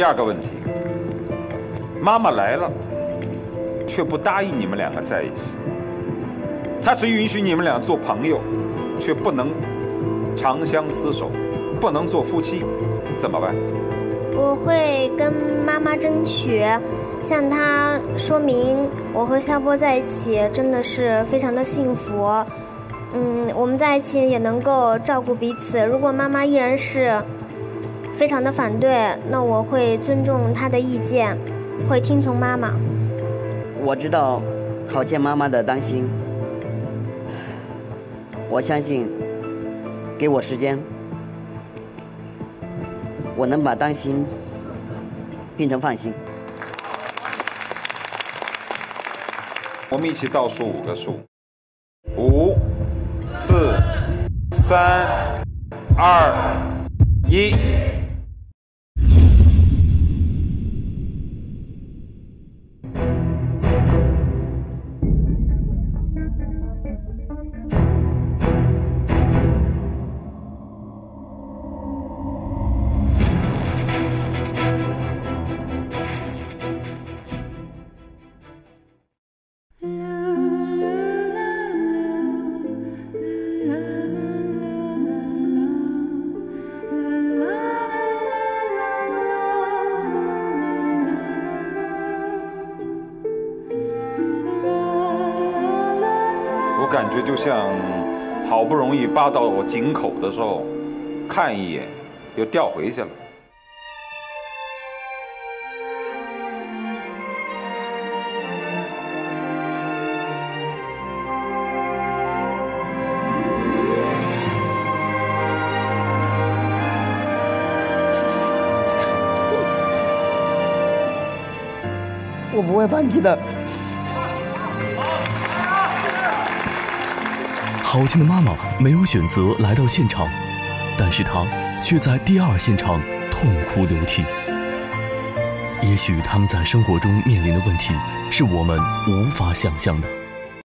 第二个问题，妈妈来了，却不答应你们两个在一起，她只允许你们俩做朋友，却不能长相厮守，不能做夫妻，怎么办？我会跟妈妈争取，向她说明我和肖波在一起真的是非常的幸福。嗯，我们在一起也能够照顾彼此。如果妈妈依然是非常的反对，那我会尊重他的意见，会听从妈妈。我知道郝建妈妈的担心，我相信，给我时间。我能把担心变成放心。我们一起倒数五个数：五、四、三、二、一。感觉就像好不容易扒到我井口的时候，看一眼又掉回去了。我不会放弃的。郝静的妈妈没有选择来到现场，但是她却在第二现场痛哭流涕。也许他们在生活中面临的问题是我们无法想象的。